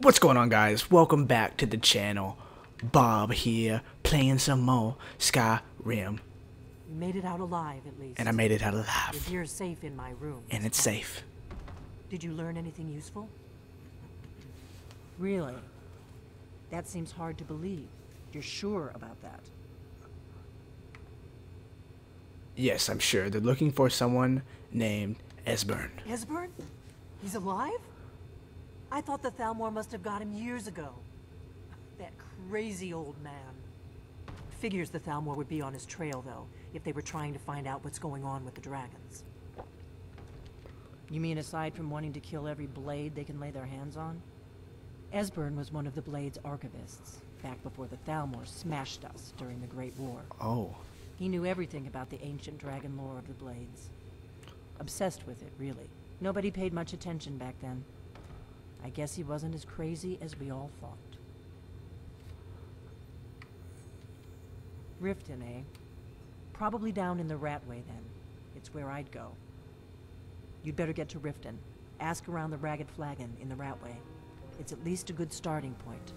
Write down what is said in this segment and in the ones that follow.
What's going on guys? Welcome back to the channel. Bob here, playing some more Skyrim. You made it out alive, at least. And I made it out alive. gear's safe in my room. And it's safe. Did you learn anything useful? Really? That seems hard to believe. You're sure about that? Yes, I'm sure. They're looking for someone named Esbern. Esbern? He's alive? I thought the Thalmor must have got him years ago. That crazy old man. Figures the Thalmor would be on his trail, though, if they were trying to find out what's going on with the dragons. You mean aside from wanting to kill every blade they can lay their hands on? Esbern was one of the Blade's archivists, back before the Thalmor smashed us during the Great War. Oh, He knew everything about the ancient dragon lore of the Blades. Obsessed with it, really. Nobody paid much attention back then. I guess he wasn't as crazy as we all thought. Riften, eh? Probably down in the Ratway, then. It's where I'd go. You'd better get to Riften. Ask around the Ragged Flagon in the Ratway. It's at least a good starting point.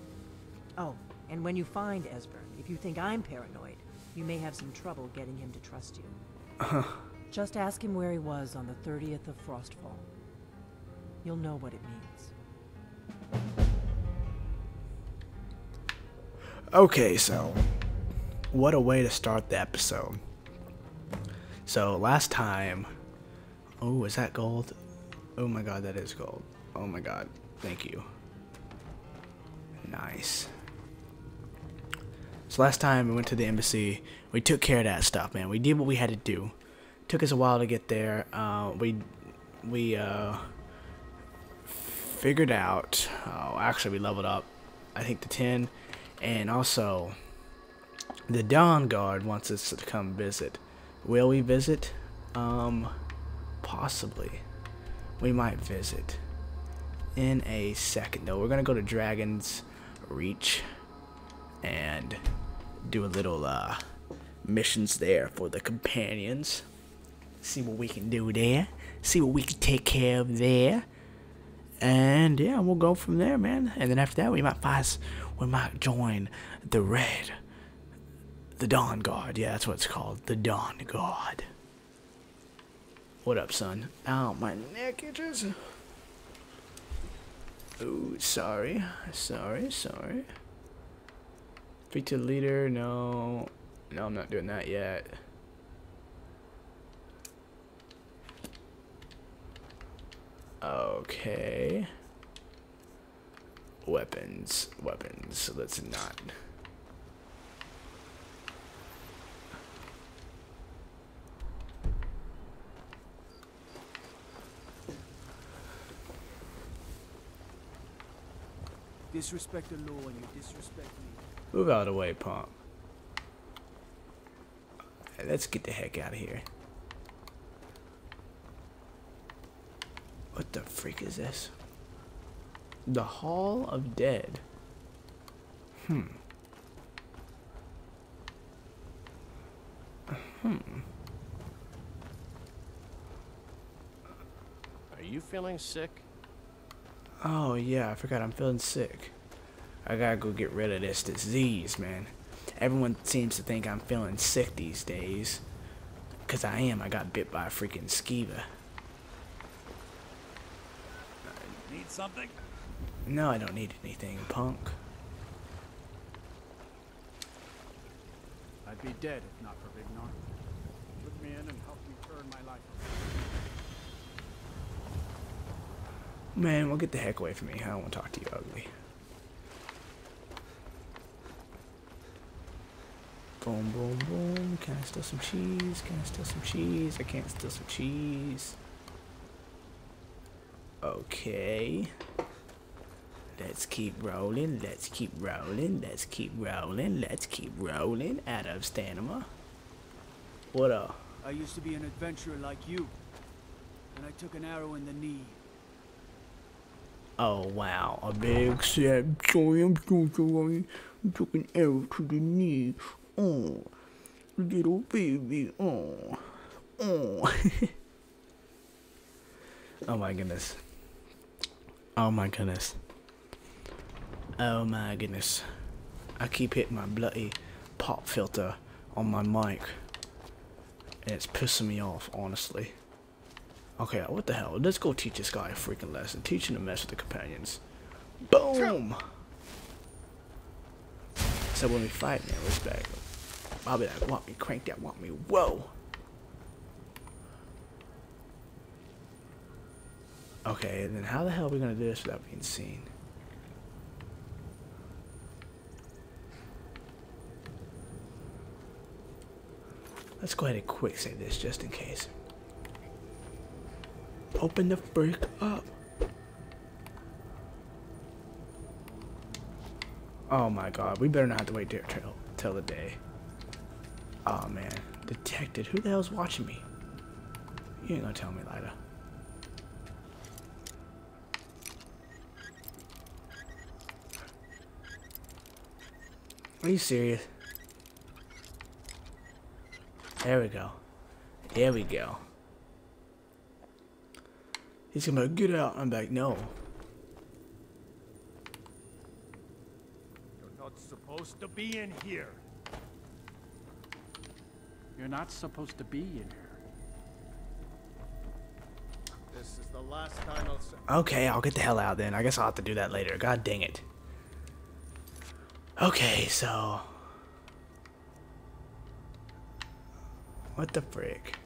Oh, and when you find Esbern, if you think I'm paranoid, you may have some trouble getting him to trust you. Just ask him where he was on the 30th of Frostfall. You'll know what it means. Okay, so what a way to start the episode. So last time, oh, is that gold? Oh my god, that is gold. Oh my god, thank you. Nice. So last time we went to the embassy, we took care of that stuff, man. We did what we had to do. Took us a while to get there. Uh, we we uh, figured out. Oh, actually, we leveled up. I think to ten, and also the Dawnguard wants us to come visit. Will we visit? Um, possibly. We might visit in a second, though. We're gonna go to Dragon's Reach and do a little uh missions there for the companions. See what we can do there. See what we can take care of there. And yeah, we'll go from there, man. And then after that, we might find, we might join the Red, the Dawnguard. Yeah, that's what it's called, the Dawnguard. What up, son? Ow, my neck itches. Oh, sorry, sorry, sorry. Speak to leader. No, no, I'm not doing that yet. Okay. Weapons, weapons. Let's not. Disrespect the law and you disrespect me. Move out of the way, punk. Hey, Let's get the heck out of here. What the freak is this? The Hall of Dead. Hmm. Hmm. Are you feeling sick? Oh yeah, I forgot I'm feeling sick. I gotta go get rid of this disease, man. Everyone seems to think I'm feeling sick these days. Cause I am. I got bit by a freaking skeever. Need something? No, I don't need anything, punk. I'd be dead if not for Big Nark. Took me in and helped me turn my life around. Man, well, get the heck away from me. I don't want to talk to you ugly. Boom, boom, boom. Can I steal some cheese? Can I steal some cheese? I can't steal some cheese. Okay. Let's keep rolling. Let's keep rolling. Let's keep rolling. Let's keep rolling. Out of stamina. What up? I used to be an adventurer like you. And I took an arrow in the knee. Oh wow, a big sad sorry, I'm so sorry. You took an arrow to the knee. Oh, little baby. Oh, oh. oh my goodness. Oh my goodness. Oh my goodness. I keep hitting my bloody pop filter on my mic. And it's pissing me off, honestly. Okay, what the hell? Let's go teach this guy a freaking lesson. Teach him to mess with the companions. Boom! So when we fight, man, respect. I'll be like, want me, crank that, want me, whoa! Okay, and then how the hell are we gonna do this without being seen? Let's go ahead and quick save this just in case. Open the freak up. Oh my god, we better not have to wait till, till the day. Oh man, detected. Who the hell's watching me? You ain't gonna tell me, Lydia. Are you serious? There we go. There we go. He's gonna get out. I'm like, no. You're not supposed to be in here. You're not supposed to be in here. This is the last time I'll. Okay, I'll get the hell out then. I guess I'll have to do that later. God dang it. Okay, so. What the frick?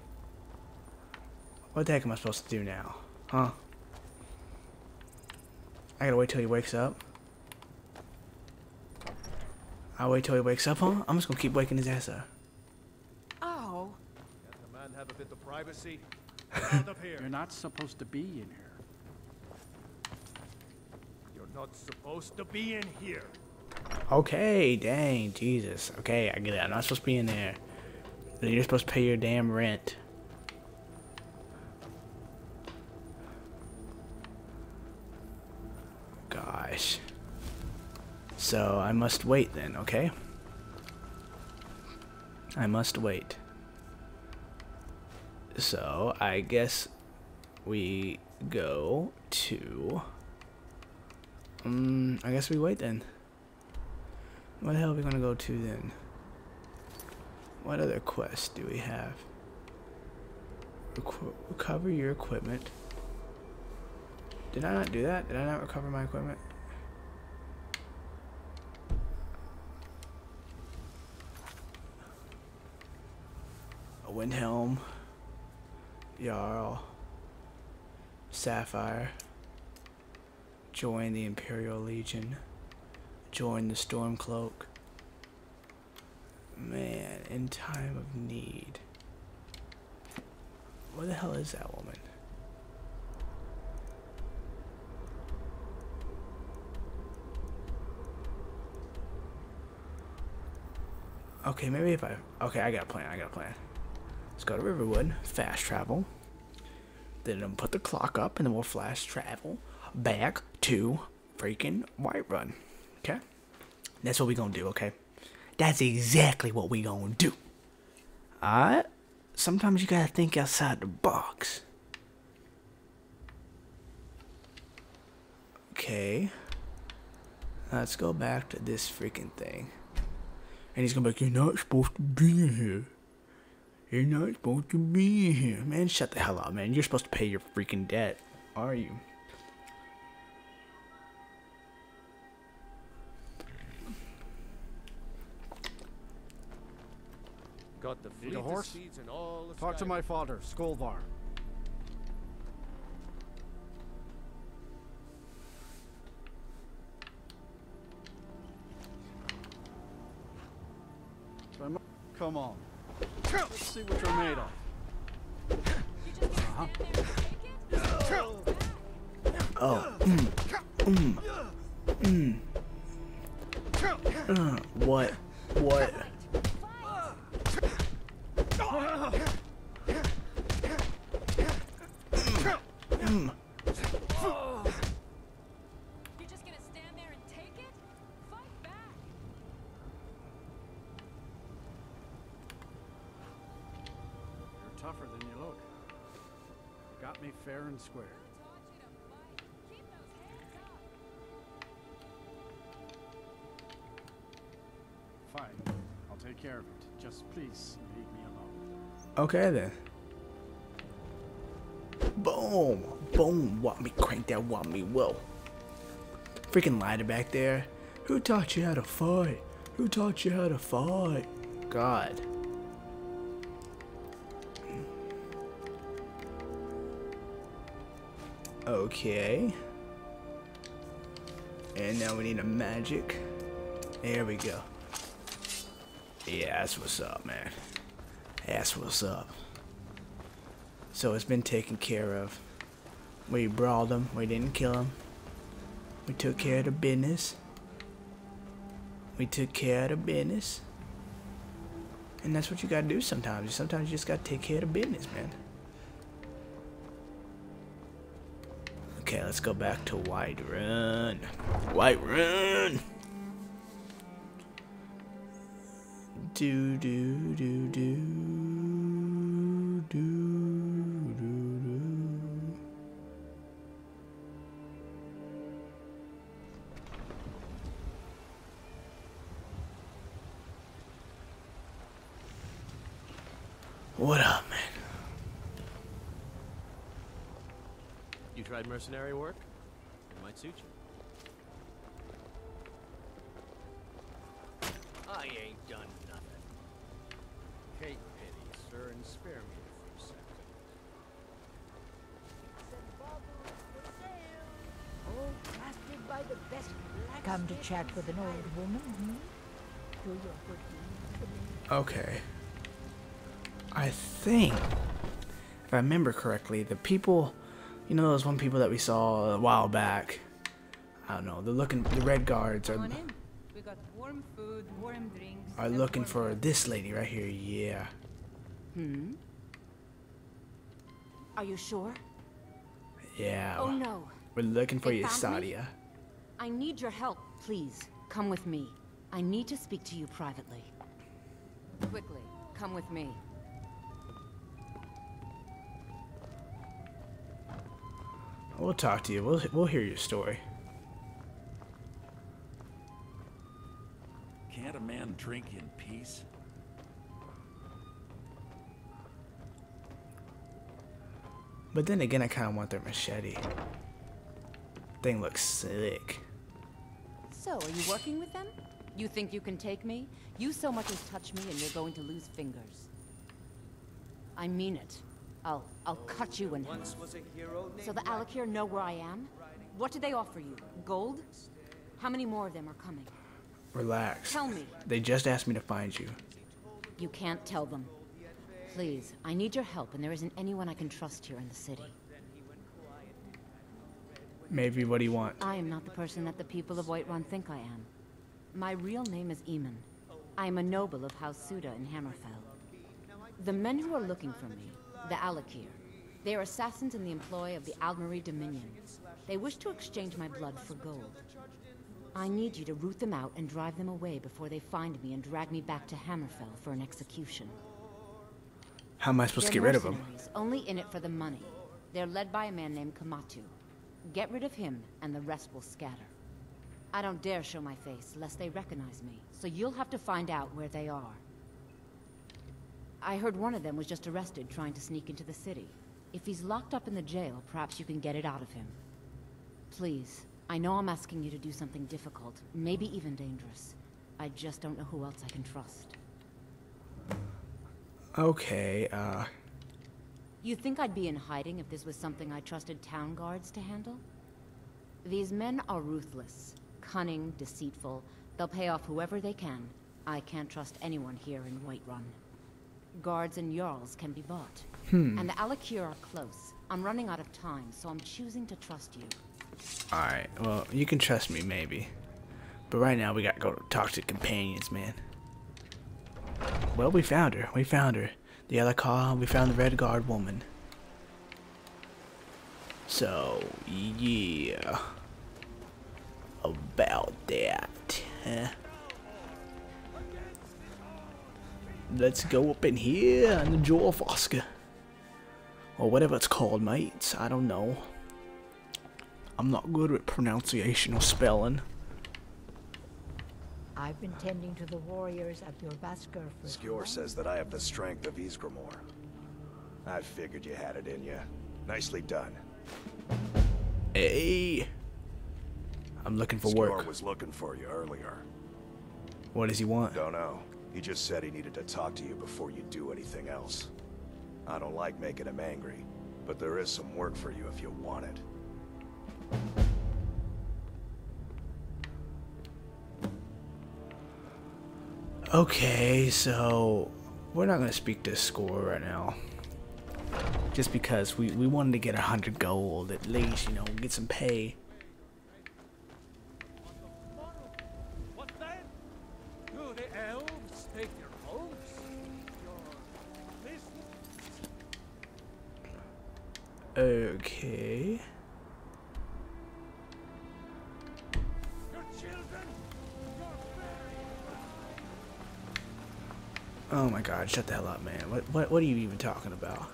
What the heck am I supposed to do now? Huh? I gotta wait till he wakes up. I'll wait till he wakes up, huh? I'm just gonna keep waking his ass up. Oh. Can the man have a bit of privacy? Out of here. You're not supposed to be in here. You're not supposed to be in here. Okay, dang, Jesus. Okay, I get it. I'm not supposed to be in there. You're supposed to pay your damn rent. Gosh. So I must wait then, okay? I must wait. So I guess we go to. Um, I guess we wait then. What the hell are we gonna go to then? What other quests do we have? Reco recover your equipment. Did I not do that? Did I not recover my equipment? A Windhelm. Jarl. Sapphire. Join the Imperial Legion. Join the Stormcloak. Man, in time of need. Where the hell is that woman? Okay, maybe if I... Okay, I got a plan, I got a plan. Let's go to Riverwood, fast travel. Then I'm put the clock up, and then we'll flash travel back to freaking Whiterun. Okay? That's what we gonna do, okay? That's exactly what we gonna do. Alright? Sometimes you gotta think outside the box. Okay. Let's go back to this freaking thing. And he's gonna be like, You're not supposed to be in here. You're not supposed to be in here. Man, shut the hell up, man. You're supposed to pay your freaking debt. Are you? Got the Need a horse? steeds in all the Talk to my father, Skulvar. So I'm- Come on. Let's see what you're made of. Oh. Mm. Mm. Mm. Uh, what? What? square. Fine. I'll take care of it. Just please leave me alone. Okay then. Boom! Boom! Want me, crank that Want me, whoa. Freaking lighter back there. Who taught you how to fight? Who taught you how to fight? God. Okay. And now we need a magic. There we go. Yeah, that's what's up, man. That's what's up. So it's been taken care of. We brawled him. We didn't kill him. We took care of the business. We took care of the business. And that's what you gotta do sometimes. Sometimes you just gotta take care of the business, man. Okay, let's go back to White Run. White Run! Do do do do mercenary work? It might suit you. I ain't done nothing. Take pity, sir, and spare me a few seconds. Come to chat with an old woman, hmm? Do your good deeds for me. Okay. I think, if I remember correctly, the people, you know, those one people that we saw a while back. I don't know. They're looking. The Redguards are Come on in. We got warm food, warm drinks. are looking for this lady right here. Yeah. Hmm? Are you sure? Yeah. Oh no. We're looking for They you, found? Saadia. I need your help. Please, come with me. I need to speak to you privately. Quickly, come with me. We'll talk to you. We'll we'll hear your story. Can't a man drink in peace? But then again, I kind of want their machete. Thing looks sick. So, are you working with them? You think you can take me? You so much as touch me and you're going to lose fingers. I mean it. I'll, I'll cut you in half. So the Alik'r know where I am? What do they offer you? Gold? How many more of them are coming? Relax. Tell me. They just asked me to find you. You can't tell them. Please, I need your help and there isn't anyone I can trust here in the city. Maybe what do you want? I am not the person that the people of Whiterun think I am. My real name is Iman. I am a noble of House Suda in Hammerfell. The men who are looking for me, the Alik'r, they are assassins in the employ of the Aldmeri Dominion. They wish to exchange my blood for gold. I need you to root them out and drive them away before they find me and drag me back to Hammerfell for an execution. How am I supposed to They're get rid of them? Only in it for the money. They're led by a man named Kematu. Get rid of him, and the rest will scatter. I don't dare show my face, lest they recognize me, so you'll have to find out where they are. I heard one of them was just arrested trying to sneak into the city. If he's locked up in the jail, perhaps you can get it out of him. Please, I know I'm asking you to do something difficult, maybe even dangerous. I just don't know who else I can trust. Okay, uh, You think I'd be in hiding if this was something I trusted town guards to handle? These men are ruthless, cunning, deceitful. They'll pay off whoever they can. I can't trust anyone here in Whiterun. Guards and Jarls can be bought. Hmm. And the Alik'r are close. I'm running out of time, so I'm choosing to trust you. alright. Well, you can trust me, maybe. But right now, we gotta go talk to companions, man. Well, we found her. We found her. The other car, we found the Redguard woman. So, yeah. About that, huh? Let's go up in here and the Jaw of Oscar. Or whatever it's called, mates. I don't know. I'm not good with pronunciation or spelling. I've been tending to the warriors of Jorrvaskr for so Skjor says that I have the strength of Ysgramor. I figured you had it in you. Nicely done. Hey. I'm looking for Skjor work. was looking for you earlier. What does he want? Don't know. He just said he needed to talk to you before you do anything else. I don't like making him angry, but there is some work for you if you want it. Okay, so we're not gonna speak to score right now. Just because we, we wanted to get a hundred gold at least, you know, get some pay. Okay. Oh my god, shut the hell up, man. What what what are you even talking about?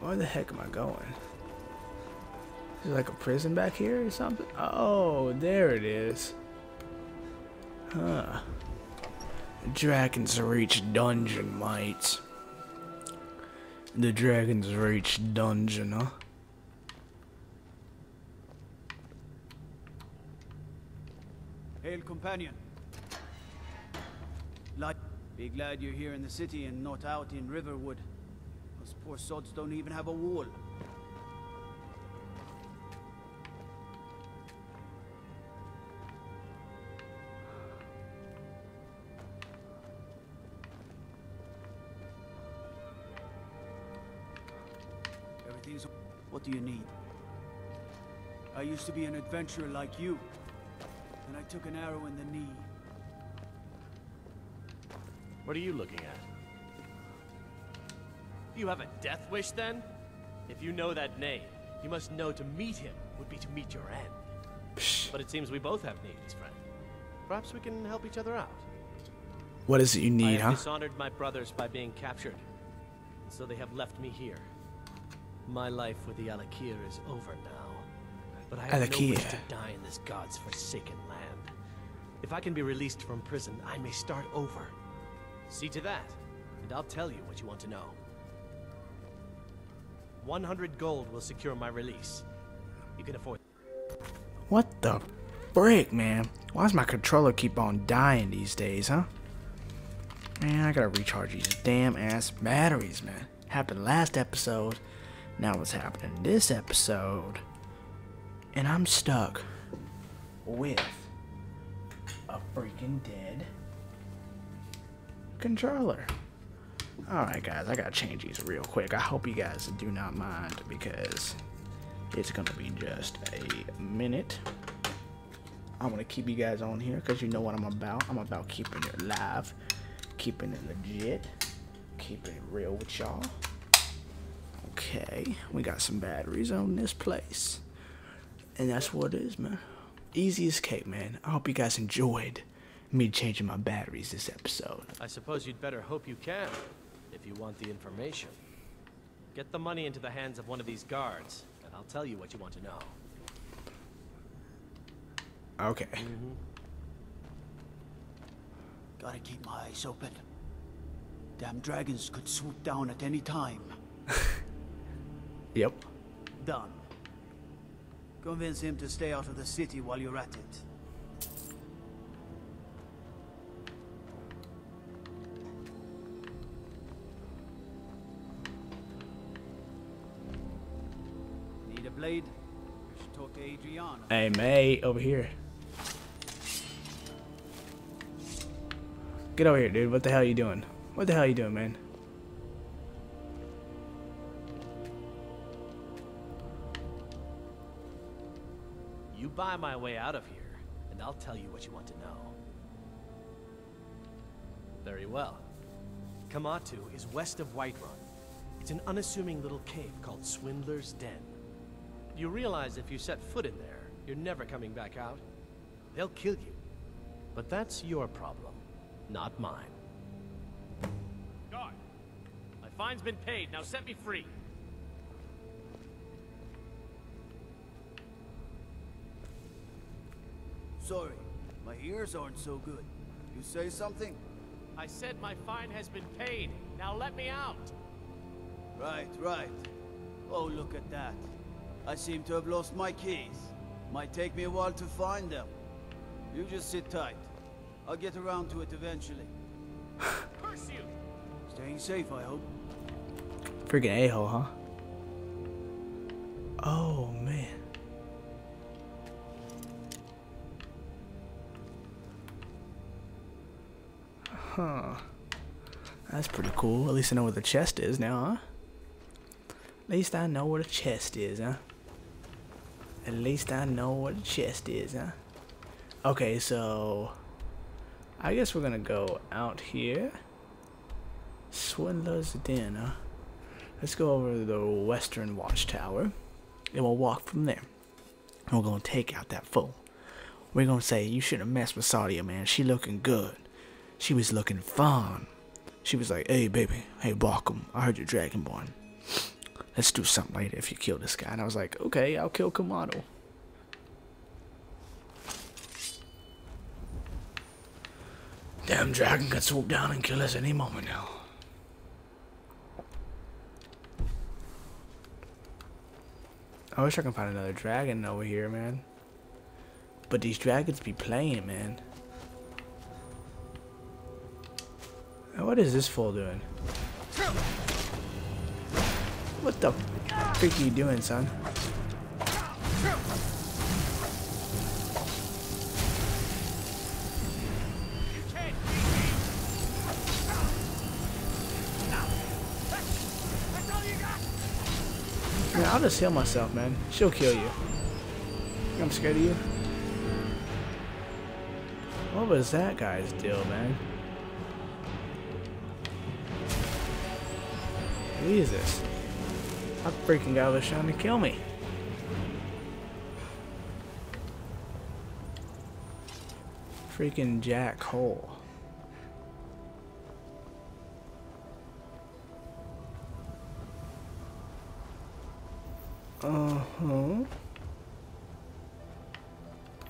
Where the heck am I going? Is there like a prison back here or something? Oh, there it is. Huh. Dragon's Reach dungeon, mates. The Dragon's Reach dungeon, huh? Hail, companion. Light. Be glad you're here in the city and not out in Riverwood. Those poor sods don't even have a wall. What do you need? I used to be an adventurer like you. And I took an arrow in the knee. What are you looking at? You have a death wish then? If you know that name, you must know to meet him would be to meet your end. Psh, But it seems we both have needs, friend. Perhaps we can help each other out. what is it you I need, have huh? dishonored my brothers by being captured, and so they have left me here. My life with the Alik'r is over now, but I have no wish to die in this god's forsaken land. If I can be released from prison, I may start over. See to that, and I'll tell you what you want to know. 100 gold will secure my release. You can afford. What the frick, man? Why does my controller keep on dying these days, huh? Man, I gotta recharge these damn ass batteries, man. Happened last episode. Now what's happening this episode? And I'm stuck with a freaking dead controller. Alright, guys, I gotta change these real quick. I hope you guys do not mind because it's gonna be just a minute. I'm gonna keep you guys on here because you know what I'm about. I'm about keeping it live, keeping it legit, keeping it real with y'all. Okay, we got some batteries on this place. And that's what it is, man. Easy as cake, man. I hope you guys enjoyed me changing my batteries this episode. I suppose you'd better hope you can, if you want the information. Get the money into the hands of one of these guards, and I'll tell you what you want to know. Okay. Mm-hmm. Gotta keep my eyes open. Damn dragons could swoop down at any time. Yep. Done. Convince him to stay out of the city while you're at it. Need a blade? You should talk to Adrianne. Hey, mate, over here. Get over here, dude. What the hell are you doing? What the hell are you doing, man? Buy my way out of here, and I'll tell you what you want to know. Very well. Kematu is west of Whiterun. It's an unassuming little cave called Swindler's Den. You realize if you set foot in there, you're never coming back out? They'll kill you. But that's your problem, not mine. Guard! My fine's been paid, now set me free! Sorry, my ears aren't so good. You say something? I said my fine has been paid. Now let me out. Right, right. Oh, look at that. I seem to have lost my keys. Might take me a while to find them. You just sit tight. I'll get around to it eventually. Curse you! Staying safe, I hope. Freaking a-hole, huh? Oh, man. Huh. That's pretty cool. At least I know where the chest is now, huh? At least I know where the chest is, huh? At least I know where the chest is, huh? Okay, so... I guess we're gonna go out here. Swindler's Den, huh? Let's go over to the Western Watchtower. And we'll walk from there. And we're gonna take out that fool. We're gonna say, you shouldn't messed with Saadia, man. She looking good. She was looking fun. She was like, hey, baby. Hey, Barkham. I heard you're Dragonborn. Let's do something later if you kill this guy. And I was like, okay, I'll kill Kamado. Damn dragon could swoop down and kill us any moment now. I wish I could find another dragon over here, man. But these dragons be playing, man. What is this fool doing? What the freak are you doing, son? Man, I'll just heal myself, man. She'll kill you. I'm scared of you. What was that guy's deal, man? This? That freaking guy was trying to kill me. Freaking Jack Hole. Uh-huh.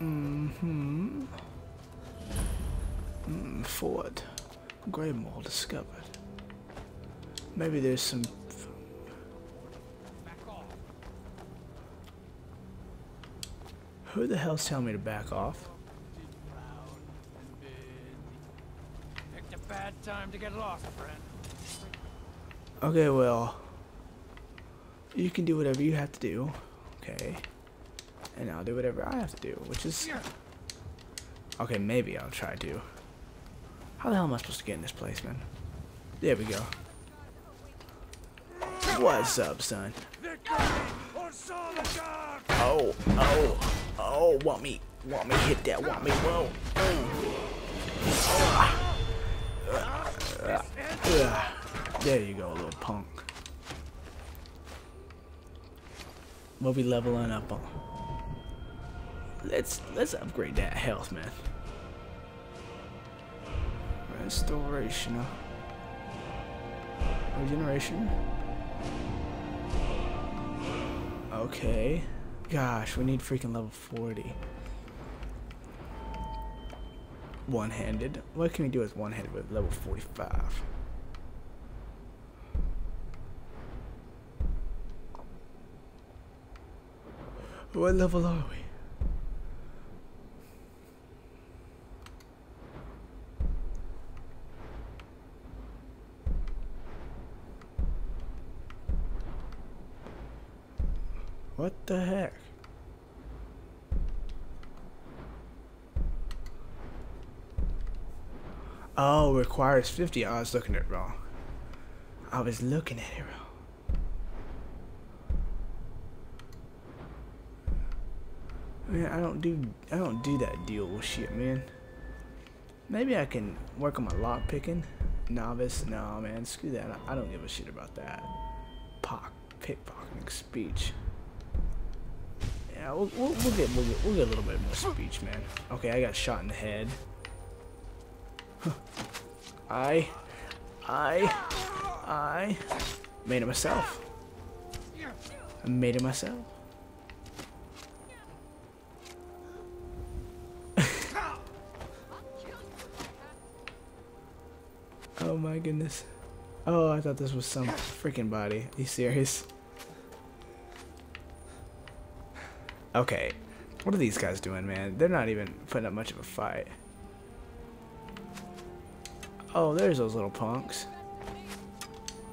Mm-hmm. Mm, Ford. Greymoor discovered. Maybe there's some... Who the hell's telling me to back off? Picked a bad time to get lost, friend. Okay, well... You can do whatever you have to do. Okay. And I'll do whatever I have to do, which is... Okay, maybe I'll try to. How the hell am I supposed to get in this place, man? There we go. What's up, son? Oh, oh, oh, want me, want me hit that, want me, whoa. Mm. There you go, little punk. What we leveling up on? Let's let's upgrade that health, man. Restoration. Regeneration. Okay. Gosh, we need freaking level 40. One-handed. What can we do with one-handed with level 45? What level are we? What the heck? Oh, requires 50. I was looking at it wrong. I was looking at it wrong. Man, I don't do I don't do that deal with shit, man. Maybe I can work on my lock picking. Novice, no man, screw that. I, I don't give a shit about that. Pock, pickpocketing, speech. Yeah, we'll, we'll, we'll, get, we'll, get, we'll get a little bit more speech, man. Okay, I got shot in the head. I, I, I made it myself. I made it myself. oh my goodness. Oh, I thought this was some freaking body. Are you serious? Okay. What are these guys doing, man? They're not even putting up much of a fight. Oh, there's those little punks.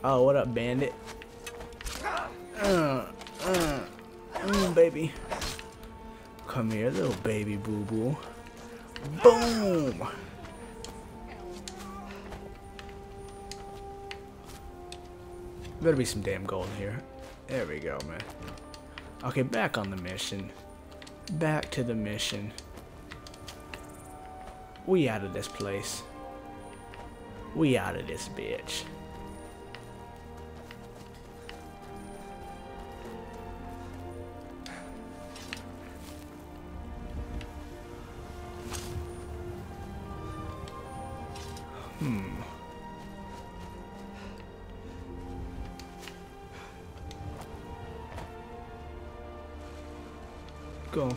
Oh, what up, bandit? Uh, uh, mm, baby. Come here, little baby boo-boo. Boom! Better be some damn gold here. There we go, man. Okay, back on the mission. Back to the mission. We out of this place. We out of this bitch.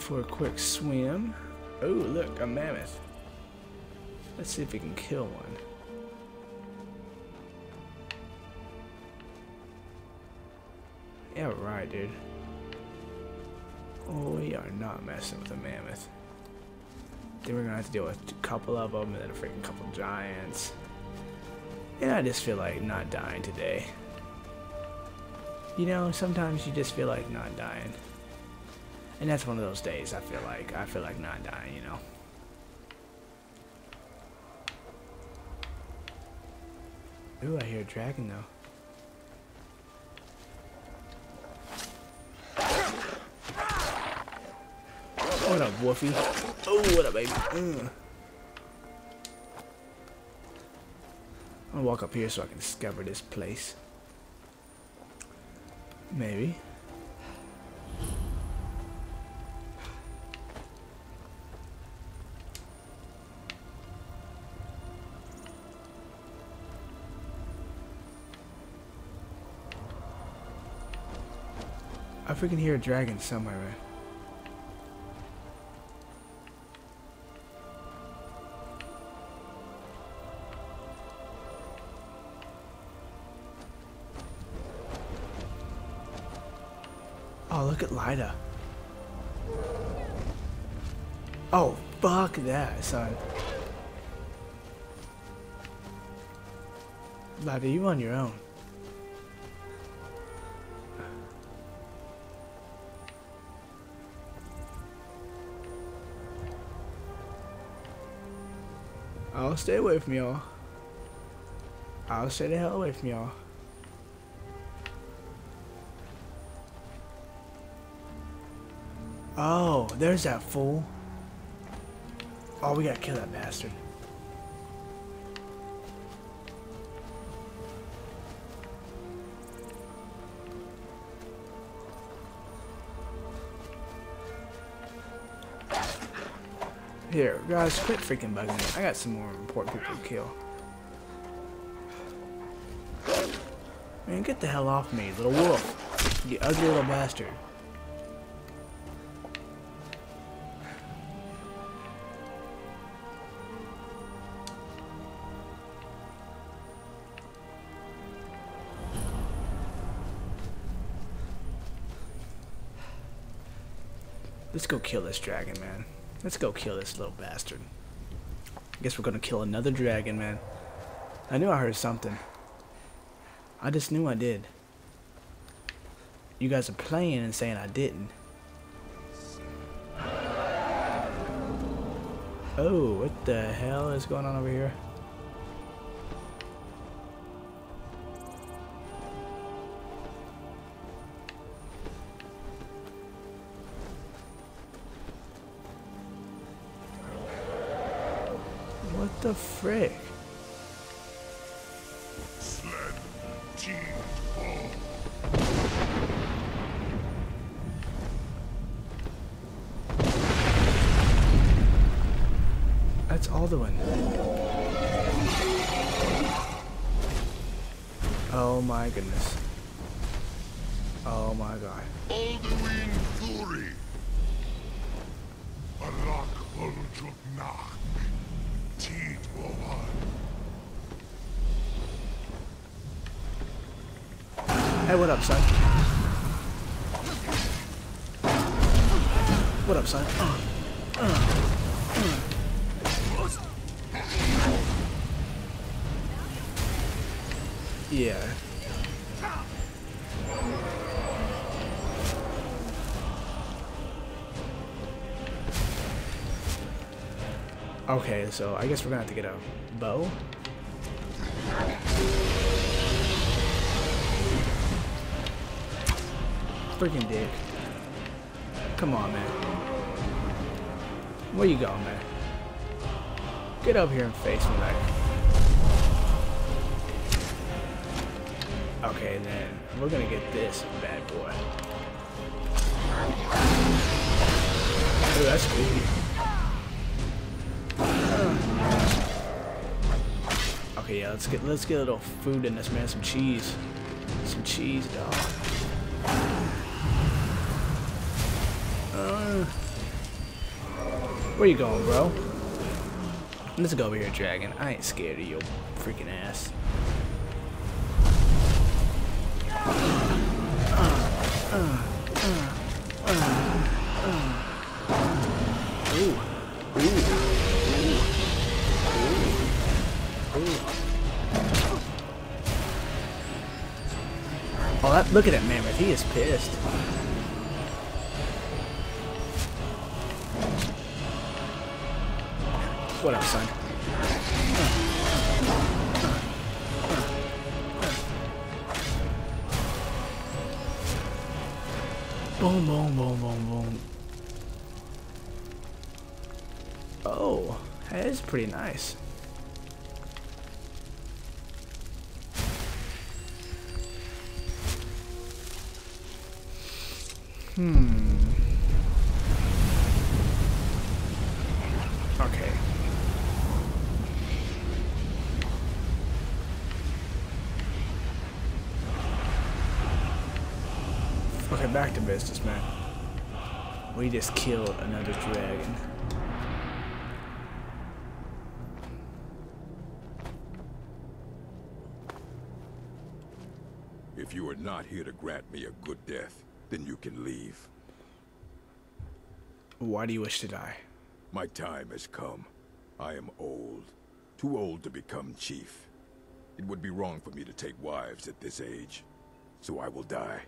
For a quick swim. Oh, look, a mammoth. Let's see if we can kill one. Yeah, right, dude. Oh, we are not messing with a mammoth. Then we're gonna have to deal with a couple of them and then a freaking couple giants. And I just feel like not dying today. You know, sometimes you just feel like not dying. And that's one of those days I feel like. I feel like not dying, you know. Ooh, I hear a dragon though. What up, Woofy? Oh, what up, baby? Mm. I'm gonna walk up here so I can discover this place. Maybe. I freaking hear a dragon somewhere, man. Oh, look at Lydia. Oh, fuck that, son. Lydia, you on your own. Stay away from y'all. I'll stay the hell away from y'all. Oh, there's that fool. Oh, we gotta kill that bastard. Here, guys, quit freaking bugging me. I got some more important people to kill. Man, get the hell off me, little wolf. You ugly little bastard. Let's go kill this dragon, man. Let's go kill this little bastard. I guess we're gonna kill another dragon, man. I knew I heard something. I just knew I did. You guys are playing and saying I didn't. Oh, what the hell is going on over here? The frick? That's Alduin. Oh my goodness. Oh my god. Alduin Thuri. Alak Oljutnak. Hey, what up, son? What up, son? Uh, uh. Yeah. Okay, so I guess we're gonna have to get a bow. Freaking dick. Come on, man. Where you going, man? Get up here and face me like. Okay, then we're gonna get this bad boy. Oh, that's creepy. Okay, yeah, let's get let's get a little food in this man. Some cheese, some cheese, dog. Uh, where you going, bro? Let's go over here, dragon. I ain't scared of your freaking ass. Oh, Oh, that, look at that mammoth. He is pissed. What up, son? Boom, boom, boom, boom, boom. Oh, that is pretty nice. Hmm. Okay. Okay, back to business, man. We just killed another dragon. If you are not here to grant me a good death, then you can leave. Why do you wish to die? My time has come. I am old. Too old to become chief. It would be wrong for me to take wives at this age. So I will die.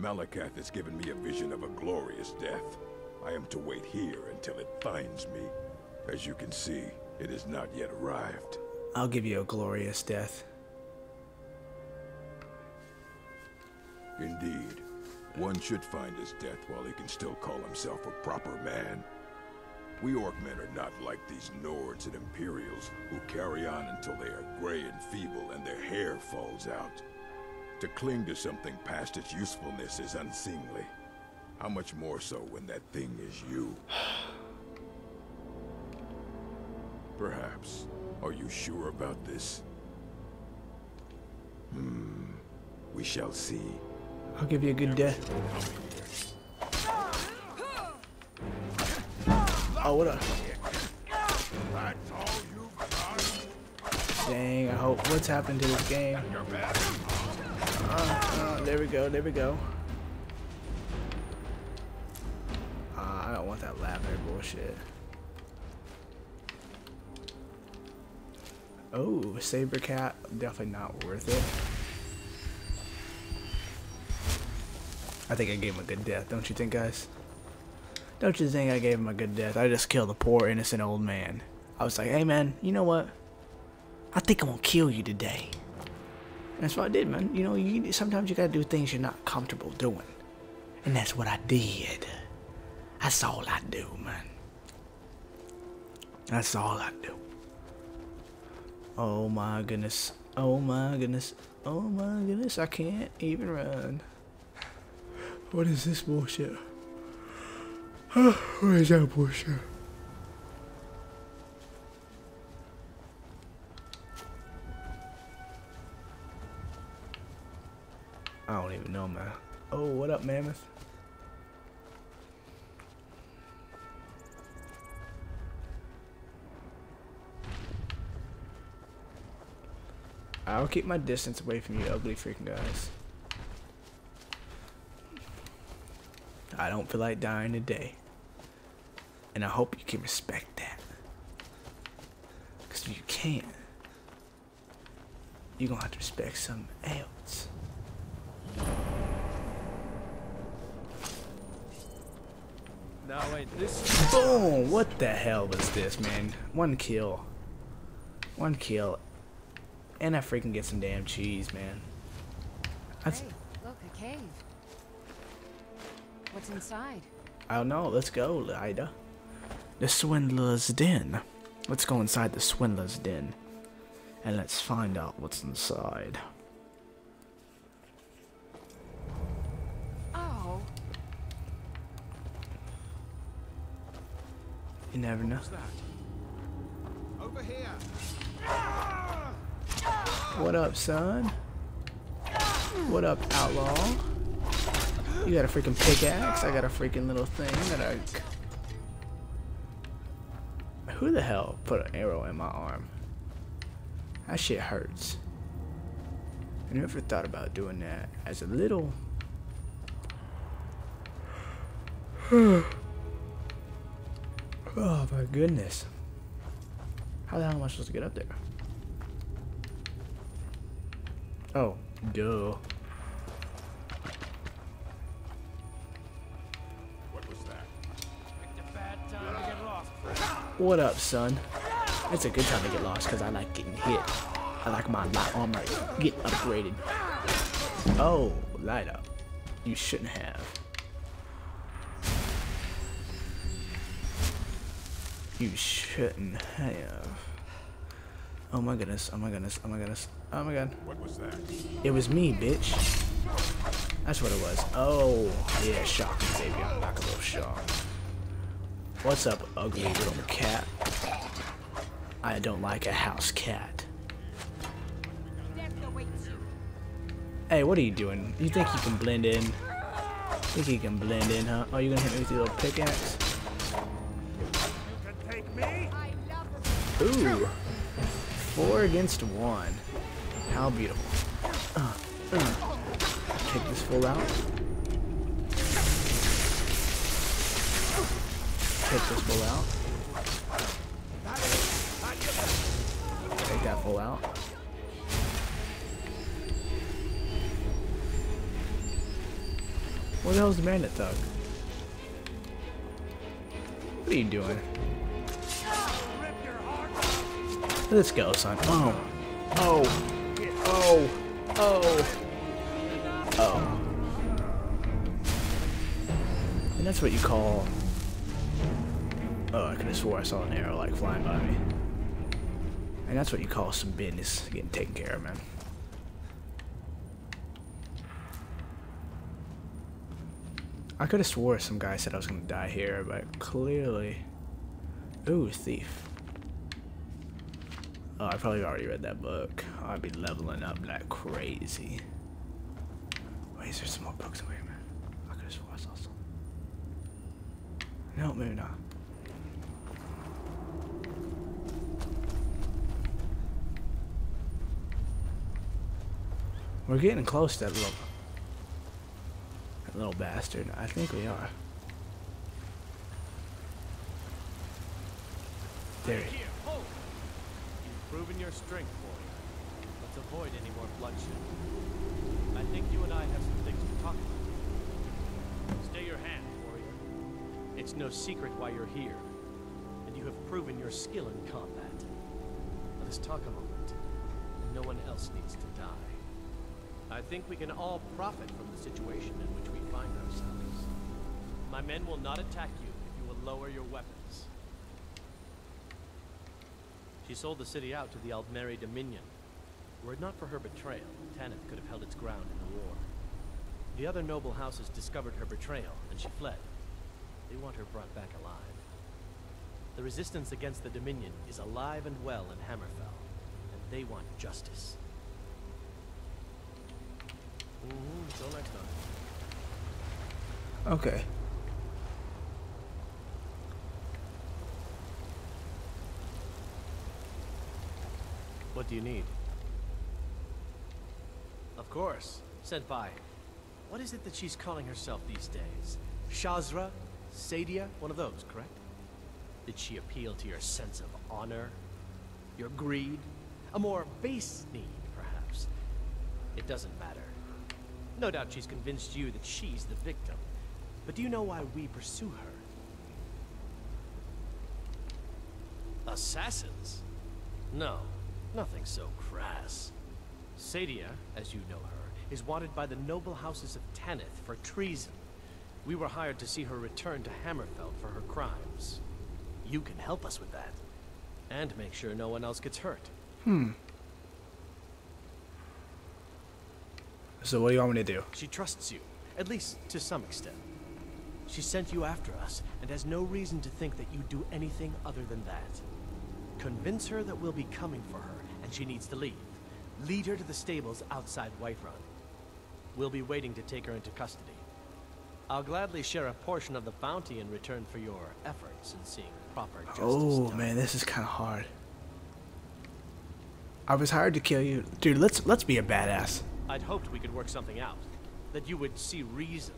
Malacath has given me a vision of a glorious death. I am to wait here until it finds me. As you can see, it has not yet arrived. I'll give you a glorious death. Indeed. One should find his death while he can still call himself a proper man. We Orc men are not like these Nords and Imperials who carry on until they are gray and feeble and their hair falls out. To cling to something past its usefulness is unseemly. How much more so when that thing is you? Perhaps. Are you sure about this? Hmm. We shall see. I'll give you a good death. Oh, what up? Dang, I hope. What's happened to this game? Uh, uh, there we go, there we go. Uh, I don't want that lavender bullshit. Oh, saber cat, definitely not worth it. I think I gave him a good death, don't you think, guys? Don't you think I gave him a good death? I just killed a poor innocent old man. I was like, hey man, you know what? I think I'm gonna kill you today. And that's what I did, man. You know, you sometimes you gotta do things you're not comfortable doing. And that's what I did. That's all I do, man. That's all I do. Oh my goodness. Oh my goodness. Oh my goodness. I can't even run. What is this bullshit? what is that bullshit? I don't even know, man. Oh, what up, Mammoth? I'll keep my distance away from you ugly freaking guys. I don't feel like dying today. And I hope you can respect that. Because if you can't, you're going to have to respect something else. Now ain't this Boom! What the hell was this, man? One kill. One kill. And I freaking get some damn cheese, man. That's, Hey, look, a cave. What's inside? I don't know. Let's go, Ida. The Swindler's Den. Let's go inside the Swindler's Den. And let's find out what's inside. Oh, You never know. over here? What up, son? What up, outlaw? You got a freaking pickaxe? I got a freaking little thing that I... Who the hell put an arrow in my arm? That shit hurts. I never thought about doing that as a little... oh my goodness. How the hell am I supposed to get up there? Oh, duh. What up, son? It's a good time to get lost because I like getting hit. I like my light armor get upgraded. Oh, light up. You shouldn't have. You shouldn't have. Oh my goodness, oh my goodness, oh my goodness, oh my god. What was that? It was me, bitch. That's what it was. Oh, yeah, shock. I'm like a little shock. What's up, ugly little cat? I don't like a house cat. Hey, what are you doing? You think you can blend in? Think you can blend in, huh? Oh, you gonna hit me with your little pickaxe? Ooh. Four against one. How beautiful. Uh, uh. Take this full out. Take this full out. Take that full out. Where the hell's the bandit thug? What are you doing? Let's go, son. Oh. Oh. Oh. Oh. Oh. And that's what you call... Oh, I could have swore I saw an arrow, like, flying by me. And that's what you call some business getting taken care of, man. I could have swore some guy said I was gonna die here, but clearly... Ooh, thief. Oh, I probably already read that book. I'd be leveling up like crazy. Wait, is there some more books over here, man? I could have swore I saw some. No, maybe not. We're getting close to that little, that little bastard. I think we are. There. You've proven your strength, boy. Let's avoid any more bloodshed. I think you and I have some things to talk about. Stay your hand, warrior. It's no secret why you're here, and you have proven your skill in combat. Let us talk a moment. No one else needs to die. I think we can all profit from the situation in which we find ourselves. My men will not attack you if you will lower your weapons. She sold the city out to the Aldmeri Dominion. Were it not for her betrayal, Taneth could have held its ground in the war. The other noble houses discovered her betrayal, and she fled. They want her brought back alive. The resistance against the Dominion is alive and well in Hammerfell, and they want justice. Until next time. Okay. What do you need? Of course. Senpai, what is it that she's calling herself these days? Shazra, Saadia, one of those, correct? Did she appeal to your sense of honor? Your greed? A more base need, perhaps? It doesn't matter. No doubt she's convinced you that she's the victim. But do you know why we pursue her? Assassins? No, nothing so crass. Saadia, as you know her, is wanted by the noble houses of Taneth for treason. We were hired to see her return to Hammerfell for her crimes. You can help us with that. And make sure no one else gets hurt. Hmm. So what do you want me to do? She trusts you, at least to some extent. She sent you after us, and has no reason to think that you'd do anything other than that. Convince her that we'll be coming for her, and she needs to leave. Lead her to the stables outside Whiterun. We'll be waiting to take her into custody. I'll gladly share a portion of the bounty in return for your efforts in seeing proper justice Oh done. man, this is kind of hard. I was hired to kill you, dude. Let's let's be a badass. I'd hoped we could work something out. That you would see reason.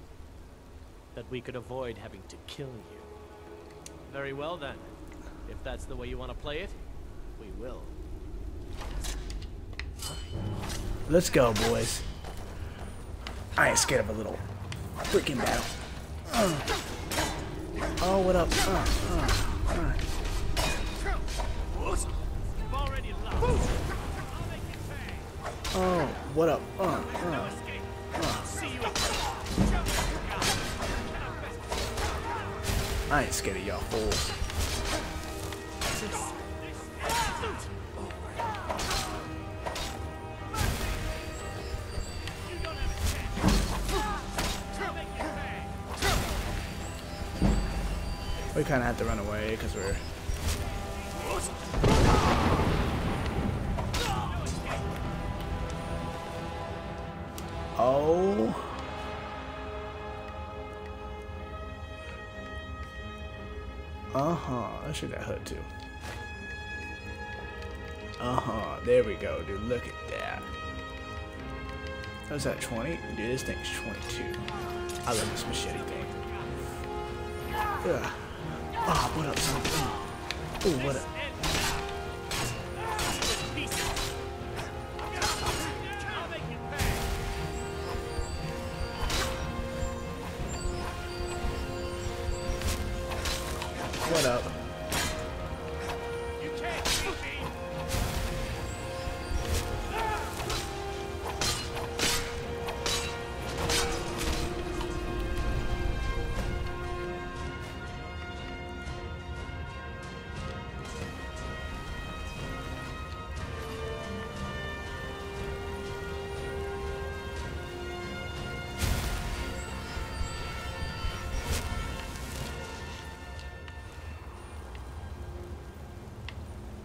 That we could avoid having to kill you. Very well then. If that's the way you want to play it, we will. Let's go, boys. I ain't scared of a little freaking battle. Uh. Oh, what up? Uh, uh. Oh, what up? Uh, uh, uh. I ain't scared of y'all fools. We kind of have to run away because we're. Should have hood too. Uh huh. There we go, dude. Look at that. How's that 20? Dude, this thing's 22. I love this machete thing. Ugh. Oh, what up, son? Oh, what up?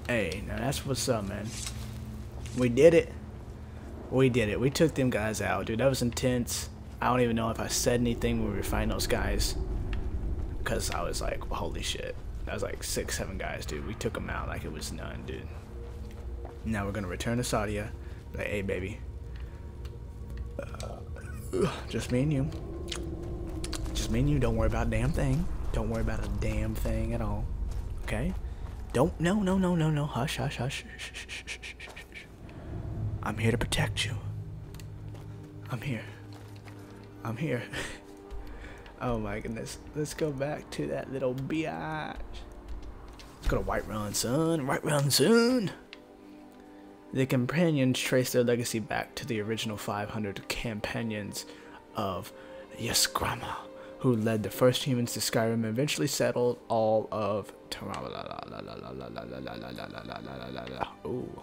Hey, now that's what's up, man. We did it. We did it. We took them guys out, dude. That was intense. I don't even know if I said anything when we were fighting those guys. Because I was like, holy shit. That was like six, seven guys, dude. We took them out like it was none, dude. Now we're going to return to Saadia. Like, hey, baby. Uh, just me and you. Just me and you. Don't worry about a damn thing. Don't worry about a damn thing at all. Okay? Don't, no, no, no, no, no. Hush, hush, hush. Shh, shh, shh, shh, shh, shh. I'm here to protect you. I'm here. I'm here. oh my goodness. Let's go back to that little biatch. Let's go to Whiterun, son. Whiterun, son. The companions trace their legacy back to the original 500 companions of Ysgramor, who led the first humans to Skyrim and eventually settled all of Ooh.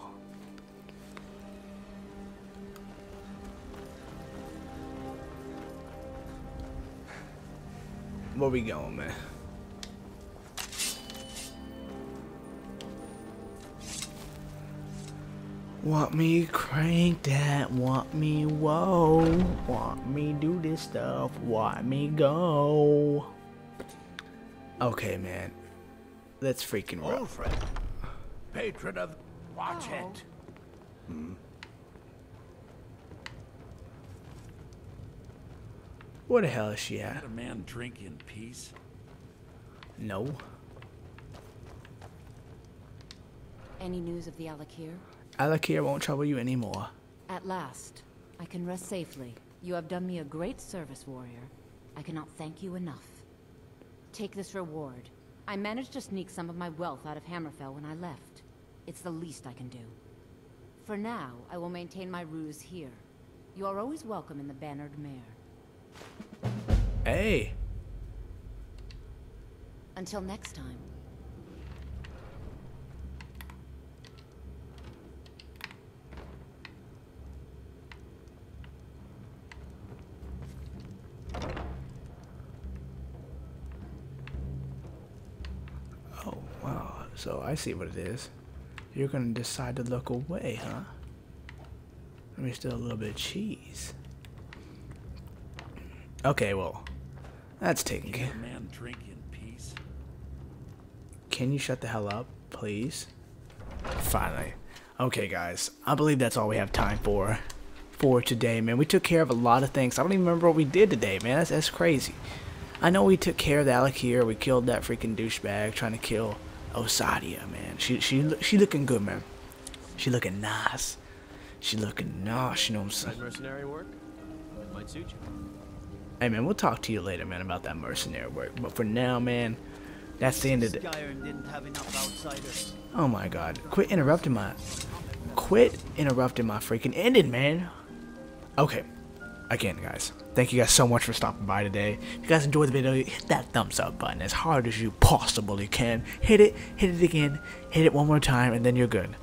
Where we going, man? Want me crank that, want me whoa, want me do this stuff, want me go. Okay, man. Let's freaking roll. Ulfred, patron of... Watch Oh. it. Hmm? Where the hell is she Let at? a man drink in peace. No. Any news of the Alik'r? Alik'r won't trouble you anymore. At last, I can rest safely. You have done me a great service, warrior. I cannot thank you enough. Take this reward. I managed to sneak some of my wealth out of Hammerfell when I left. It's the least I can do. For now, I will maintain my ruse here. You are always welcome in the Bannered Mare. Hey. Until next time. So I see what it is. You're gonna decide to look away, huh? Let me steal a little bit of cheese. Okay, well, that's taken care. Man drink in peace. Can you shut the hell up, please? Finally. Okay, guys. I believe that's all we have time for for today, man. We took care of a lot of things. I don't even remember what we did today, man. That's, that's crazy. I know we took care of the Alik'r. We killed that freaking douchebag trying to kill Osadia, man. She she she looking good, man. She looking nice. She looking nice, you know what I'm saying? Mercenary work? It might suit you. Hey, man, we'll talk to you later, man, about that mercenary work. But for now, man, that's the end of the... Skyrim didn't have. Oh my god. Quit interrupting my quit interrupting my freaking ending, man. Okay. Again, guys. Thank you guys so much for stopping by today. If you guys enjoyed the video, hit that thumbs up button as hard as you possibly can. Hit it, hit it again, hit it one more time, and then you're good.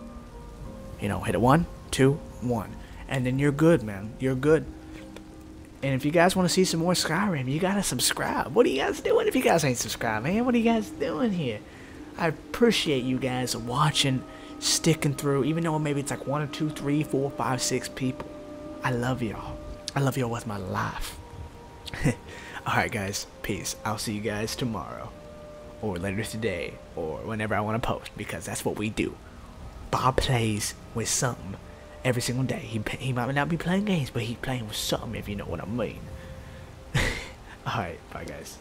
You know, hit it one, two, one. And then you're good, man. You're good. And if you guys want to see some more Skyrim, you gotta subscribe. What are you guys doing if you guys ain't subscribed, man? What are you guys doing here? I appreciate you guys watching, sticking through, even though maybe it's like one or two, three, four, five, six people. I love y'all. I love y'all with my life. Alright, guys. Peace. I'll see you guys tomorrow. Or later today. Or whenever I want to post. Because that's what we do. Bob plays with something every single day. He, he might not be playing games, but he's playing with something, if you know what I mean. Alright, bye, guys.